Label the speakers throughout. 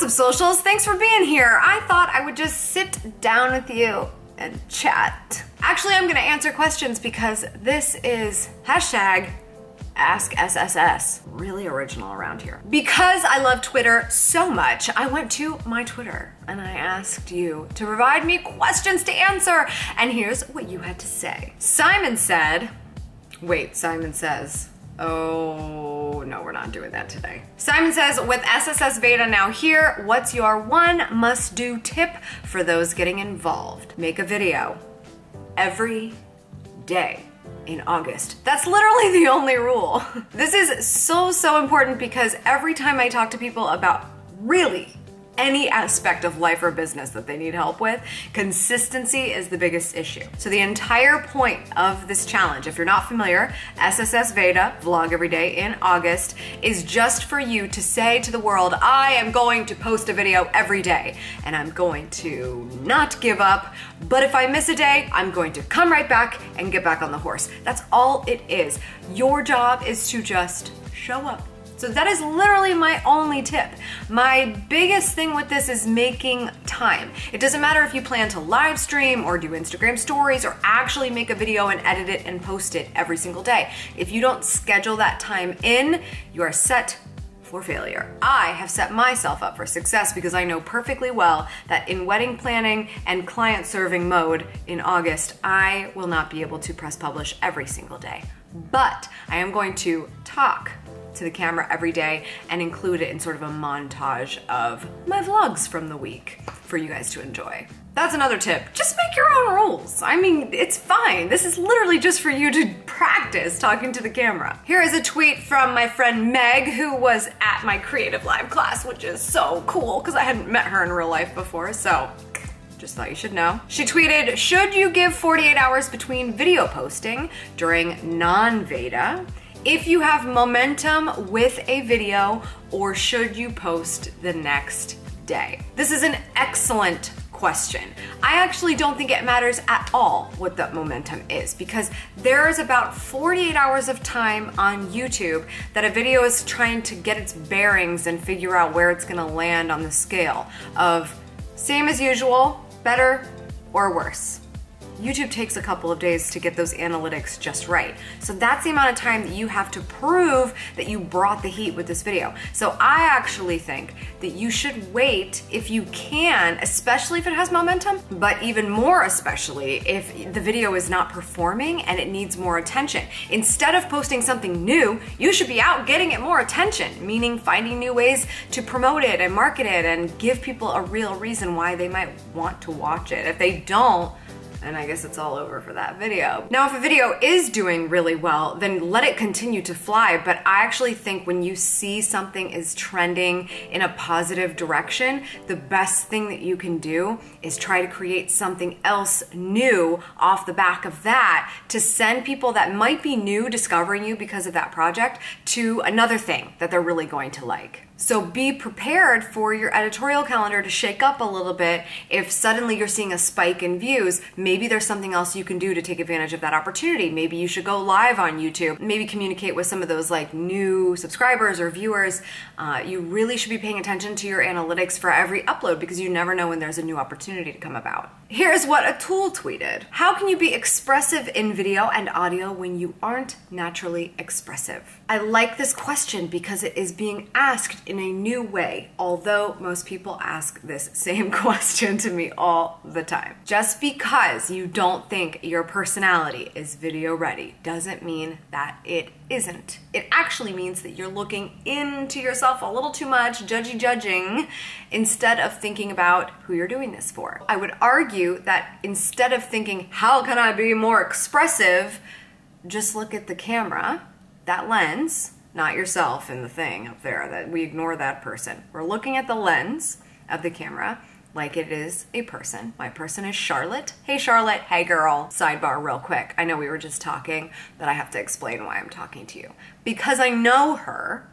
Speaker 1: What's up, socials? Thanks for being here. I thought I would just sit down with you and chat. Actually, I'm gonna answer questions because this is hashtag Ask SSS. Really original around here. Because I love Twitter so much, I went to my Twitter and I asked you to provide me questions to answer. And here's what you had to say. Simon said, wait, Simon says, oh, Oh, no, we're not doing that today. Simon says, with SSS Veda now here, what's your one must do tip for those getting involved? Make a video every day in August. That's literally the only rule. This is so, so important because every time I talk to people about really any aspect of life or business that they need help with, consistency is the biggest issue. So the entire point of this challenge, if you're not familiar, SSS Veda, vlog every day in August, is just for you to say to the world, I am going to post a video every day and I'm going to not give up, but if I miss a day, I'm going to come right back and get back on the horse. That's all it is. Your job is to just show up so that is literally my only tip. My biggest thing with this is making time. It doesn't matter if you plan to live stream or do Instagram stories or actually make a video and edit it and post it every single day. If you don't schedule that time in, you are set for failure. I have set myself up for success because I know perfectly well that in wedding planning and client serving mode in August, I will not be able to press publish every single day. But I am going to talk to the camera every day and include it in sort of a montage of my vlogs from the week for you guys to enjoy. That's another tip. Just make your own rules. I mean, it's fine. This is literally just for you to practice talking to the camera. Here is a tweet from my friend Meg, who was at my Creative Live class, which is so cool because I hadn't met her in real life before, so just thought you should know. She tweeted, should you give 48 hours between video posting during non-Veda? If you have momentum with a video or should you post the next day? This is an excellent question. I actually don't think it matters at all what that momentum is because there is about 48 hours of time on YouTube that a video is trying to get its bearings and figure out where it's gonna land on the scale of same as usual, better, or worse. YouTube takes a couple of days to get those analytics just right. So that's the amount of time that you have to prove that you brought the heat with this video. So I actually think that you should wait if you can, especially if it has momentum, but even more especially if the video is not performing and it needs more attention. Instead of posting something new, you should be out getting it more attention, meaning finding new ways to promote it and market it and give people a real reason why they might want to watch it. If they don't, and I guess it's all over for that video. Now, if a video is doing really well, then let it continue to fly, but I actually think when you see something is trending in a positive direction, the best thing that you can do is try to create something else new off the back of that to send people that might be new discovering you because of that project to another thing that they're really going to like. So be prepared for your editorial calendar to shake up a little bit if suddenly you're seeing a spike in views. Maybe there's something else you can do to take advantage of that opportunity. Maybe you should go live on YouTube. Maybe communicate with some of those like new subscribers or viewers. Uh, you really should be paying attention to your analytics for every upload because you never know when there's a new opportunity to come about. Here's what Atul tweeted. How can you be expressive in video and audio when you aren't naturally expressive? I like this question because it is being asked in a new way, although most people ask this same question to me all the time. Just because you don't think your personality is video ready doesn't mean that it isn't. It actually means that you're looking into yourself a little too much, judgy judging, instead of thinking about who you're doing this for. I would argue that instead of thinking, how can I be more expressive, just look at the camera, that lens, not yourself in the thing up there, that we ignore that person. We're looking at the lens of the camera like it is a person. My person is Charlotte. Hey Charlotte, hey girl. Sidebar real quick. I know we were just talking, but I have to explain why I'm talking to you. Because I know her,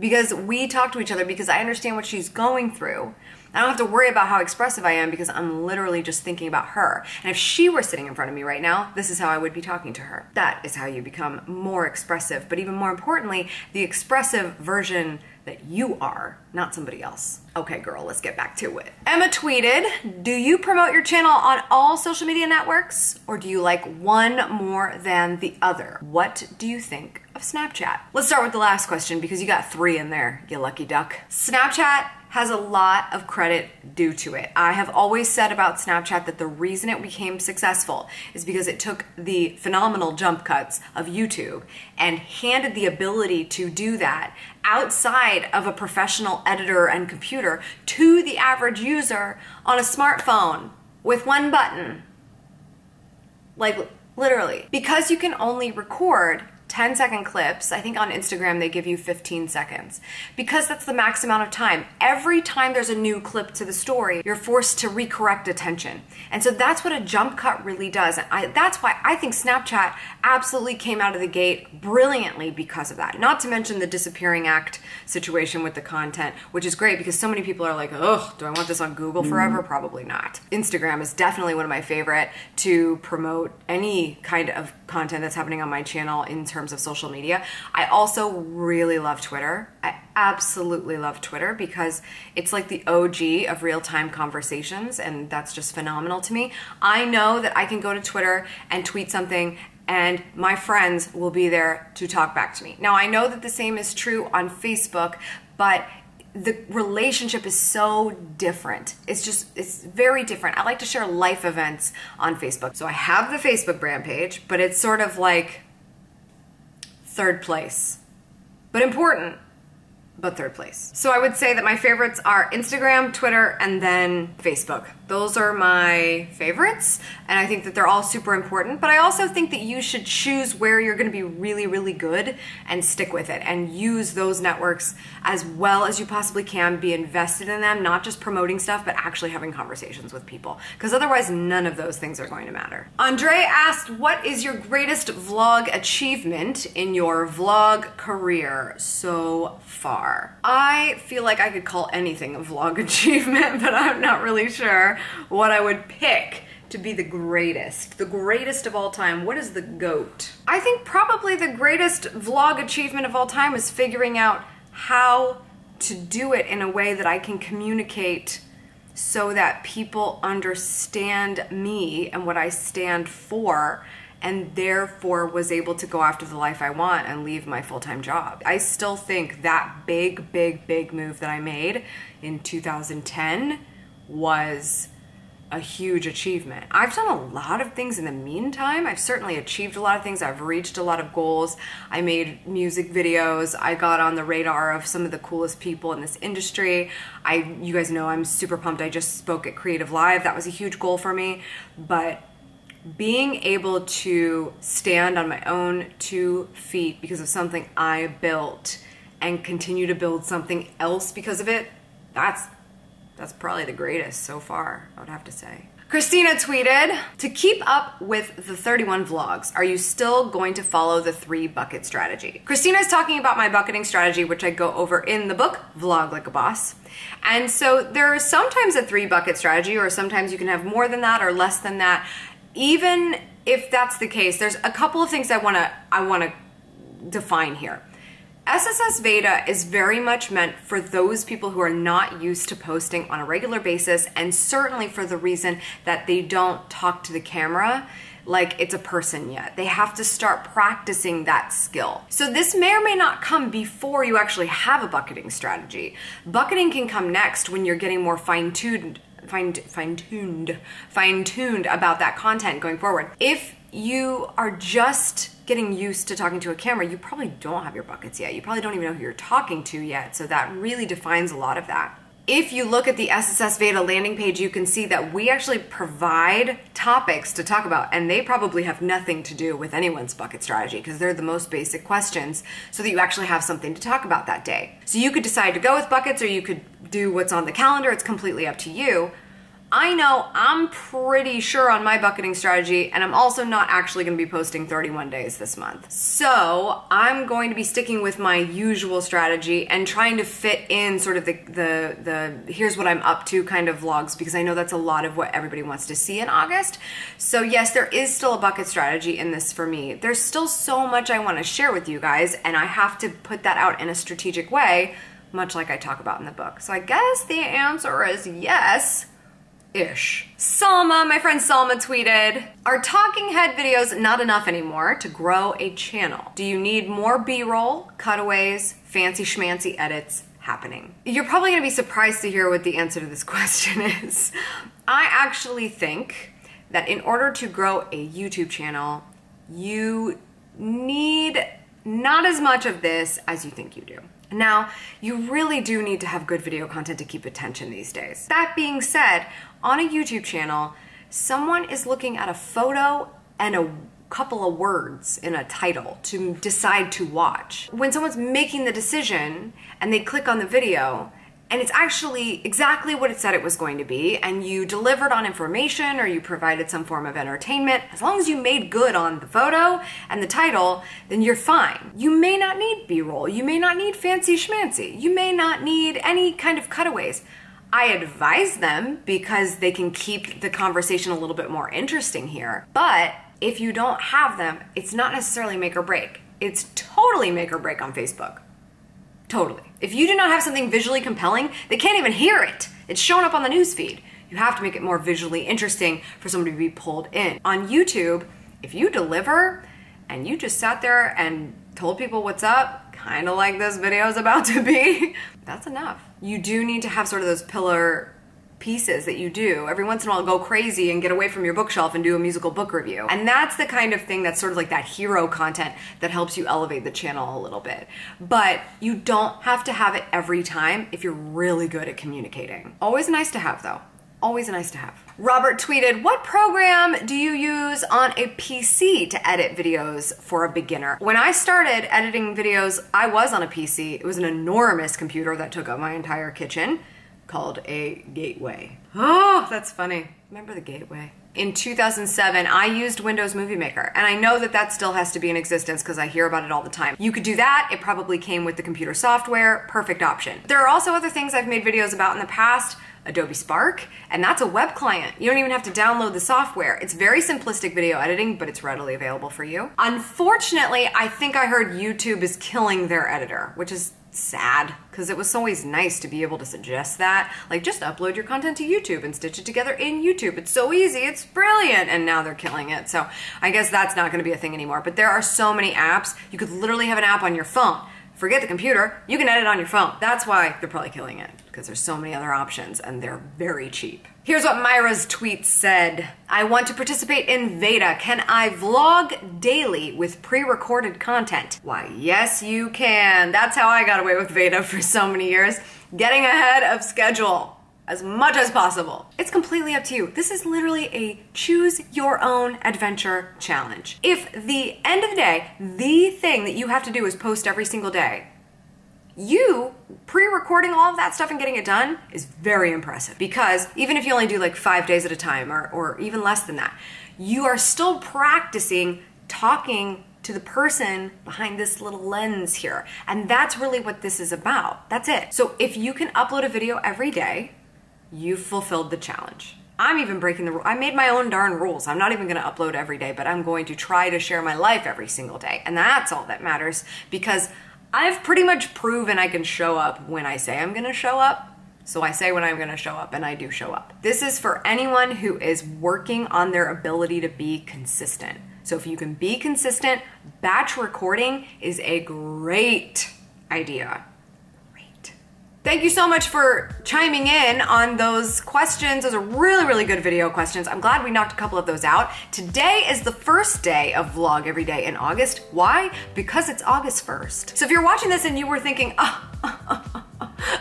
Speaker 1: because we talk to each other because I understand what she's going through. I don't have to worry about how expressive I am because I'm literally just thinking about her. And if she were sitting in front of me right now, this is how I would be talking to her. That is how you become more expressive. But even more importantly, the expressive version that you are, not somebody else. Okay, girl, let's get back to it. Emma tweeted Do you promote your channel on all social media networks or do you like one more than the other? What do you think of Snapchat? Let's start with the last question because you got three in there, you lucky duck. Snapchat has a lot of credit due to it. I have always said about Snapchat that the reason it became successful is because it took the phenomenal jump cuts of YouTube and handed the ability to do that outside of a professional editor and computer to the average user on a smartphone with one button. Like literally. Because you can only record 10 second clips. I think on Instagram they give you 15 seconds because that's the max amount of time. Every time there's a new clip to the story, you're forced to recorrect attention. And so that's what a jump cut really does. And I, that's why I think Snapchat absolutely came out of the gate brilliantly because of that. Not to mention the disappearing act situation with the content, which is great because so many people are like, oh, do I want this on Google forever? Mm. Probably not. Instagram is definitely one of my favorite to promote any kind of content that's happening on my channel in terms of social media. I also really love Twitter. I absolutely love Twitter because it's like the OG of real time conversations, and that's just phenomenal to me. I know that I can go to Twitter and tweet something and my friends will be there to talk back to me. Now, I know that the same is true on Facebook, but the relationship is so different. It's just, it's very different. I like to share life events on Facebook. So I have the Facebook brand page, but it's sort of like third place, but important but third place. So I would say that my favorites are Instagram, Twitter, and then Facebook. Those are my favorites, and I think that they're all super important, but I also think that you should choose where you're gonna be really, really good and stick with it and use those networks as well as you possibly can, be invested in them, not just promoting stuff, but actually having conversations with people, because otherwise none of those things are going to matter. Andre asked, what is your greatest vlog achievement in your vlog career so far? I feel like I could call anything a vlog achievement, but I'm not really sure what I would pick to be the greatest. The greatest of all time. What is the GOAT? I think probably the greatest vlog achievement of all time is figuring out how to do it in a way that I can communicate so that people understand me and what I stand for and therefore was able to go after the life I want and leave my full time job. I still think that big, big, big move that I made in 2010 was a huge achievement. I've done a lot of things in the meantime. I've certainly achieved a lot of things. I've reached a lot of goals. I made music videos. I got on the radar of some of the coolest people in this industry. I you guys know I'm super pumped. I just spoke at Creative Live. That was a huge goal for me, but being able to stand on my own two feet because of something I built and continue to build something else because of it, that's that's probably the greatest so far, I would have to say. Christina tweeted, to keep up with the 31 vlogs, are you still going to follow the three bucket strategy? Christina is talking about my bucketing strategy, which I go over in the book, Vlog Like a Boss. And so there is sometimes a three bucket strategy, or sometimes you can have more than that or less than that even if that's the case, there's a couple of things I want to I want to define here. SSS Veda is very much meant for those people who are not used to posting on a regular basis and certainly for the reason that they don't talk to the camera like it's a person yet. They have to start practicing that skill. So this may or may not come before you actually have a bucketing strategy. Bucketing can come next when you're getting more fine-tuned fine fine tuned fine tuned about that content going forward. If you are just getting used to talking to a camera, you probably don't have your buckets yet. You probably don't even know who you're talking to yet. So that really defines a lot of that if you look at the SSS Veda landing page, you can see that we actually provide topics to talk about, and they probably have nothing to do with anyone's bucket strategy because they're the most basic questions so that you actually have something to talk about that day. So you could decide to go with buckets or you could do what's on the calendar, it's completely up to you. I know I'm pretty sure on my bucketing strategy, and I'm also not actually gonna be posting 31 days this month. So I'm going to be sticking with my usual strategy and trying to fit in sort of the, the, the here's what I'm up to kind of vlogs because I know that's a lot of what everybody wants to see in August. So yes, there is still a bucket strategy in this for me. There's still so much I wanna share with you guys, and I have to put that out in a strategic way much like I talk about in the book. So I guess the answer is yes, ish. Salma, my friend Salma tweeted, Are talking head videos not enough anymore to grow a channel? Do you need more B-roll, cutaways, fancy schmancy edits happening? You're probably gonna be surprised to hear what the answer to this question is. I actually think that in order to grow a YouTube channel, you need not as much of this as you think you do. Now, you really do need to have good video content to keep attention these days. That being said, on a YouTube channel, someone is looking at a photo and a couple of words in a title to decide to watch. When someone's making the decision and they click on the video, and it's actually exactly what it said it was going to be, and you delivered on information or you provided some form of entertainment, as long as you made good on the photo and the title, then you're fine. You may not need B roll, you may not need fancy schmancy, you may not need any kind of cutaways. I advise them because they can keep the conversation a little bit more interesting here. But if you don't have them, it's not necessarily make or break. It's totally make or break on Facebook. Totally. If you do not have something visually compelling, they can't even hear it. It's showing up on the newsfeed. You have to make it more visually interesting for somebody to be pulled in. On YouTube, if you deliver and you just sat there and told people what's up, kind of like this video is about to be, that's enough. You do need to have sort of those pillar pieces that you do. Every once in a while, go crazy and get away from your bookshelf and do a musical book review. And that's the kind of thing that's sort of like that hero content that helps you elevate the channel a little bit. But you don't have to have it every time if you're really good at communicating. Always nice to have though. Always nice to have. Robert tweeted, What program do you use on a PC to edit videos for a beginner? When I started editing videos, I was on a PC. It was an enormous computer that took up my entire kitchen called a gateway. Oh, that's funny. Remember the gateway? In 2007, I used Windows Movie Maker, and I know that that still has to be in existence because I hear about it all the time. You could do that. It probably came with the computer software. Perfect option. There are also other things I've made videos about in the past. Adobe Spark, and that's a web client. You don't even have to download the software. It's very simplistic video editing, but it's readily available for you. Unfortunately, I think I heard YouTube is killing their editor, which is sad because it was always nice to be able to suggest that. Like, just upload your content to YouTube and stitch it together in YouTube. It's so easy, it's brilliant. And now they're killing it. So I guess that's not gonna be a thing anymore. But there are so many apps. You could literally have an app on your phone. Forget the computer, you can edit on your phone. That's why they're probably killing it because there's so many other options and they're very cheap. Here's what Myra's tweet said. I want to participate in Veda. Can I vlog daily with pre-recorded content? Why, yes you can. That's how I got away with Veda for so many years. Getting ahead of schedule as much as possible. It's completely up to you. This is literally a choose your own adventure challenge. If the end of the day, the thing that you have to do is post every single day, you pre-recording all of that stuff and getting it done is very impressive because even if you only do like five days at a time or, or even less than that, you are still practicing talking to the person behind this little lens here. And that's really what this is about. That's it. So if you can upload a video every day, you've fulfilled the challenge. I'm even breaking the rule. I made my own darn rules. I'm not even going to upload every day, but I'm going to try to share my life every single day. And that's all that matters because I've pretty much proven I can show up when I say I'm going to show up. So I say when I'm going to show up and I do show up. This is for anyone who is working on their ability to be consistent. So if you can be consistent, batch recording is a great idea. Thank you so much for chiming in on those questions. Those are really, really good video questions. I'm glad we knocked a couple of those out. Today is the first day of Vlog Every Day in August. Why? Because it's August 1st. So if you're watching this and you were thinking, oh,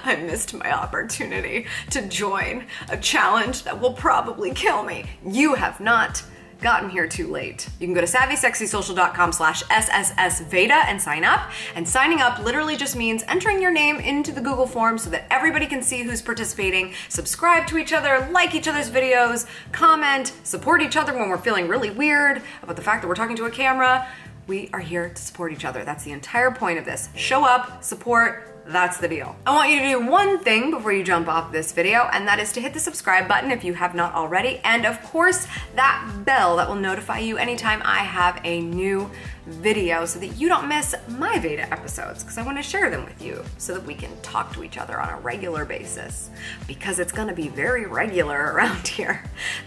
Speaker 1: I missed my opportunity to join a challenge that will probably kill me, you have not gotten here too late. You can go to savvysexysocial.com slash SSSVeda and sign up. And signing up literally just means entering your name into the Google form so that everybody can see who's participating, subscribe to each other, like each other's videos, comment, support each other when we're feeling really weird about the fact that we're talking to a camera. We are here to support each other. That's the entire point of this. Show up, support, that's the deal. I want you to do one thing before you jump off this video, and that is to hit the subscribe button if you have not already, and of course, that bell that will notify you anytime I have a new video so that you don't miss my Veda episodes because I want to share them with you so that we can talk to each other on a regular basis because it's going to be very regular around here.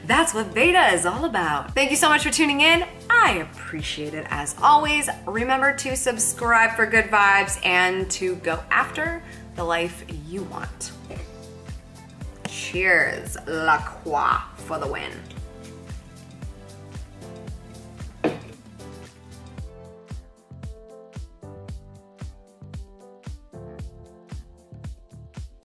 Speaker 1: That's what Veda is all about. Thank you so much for tuning in. I appreciate it as always. Remember to subscribe for good vibes and to go after the life you want. Cheers, La Croix for the win.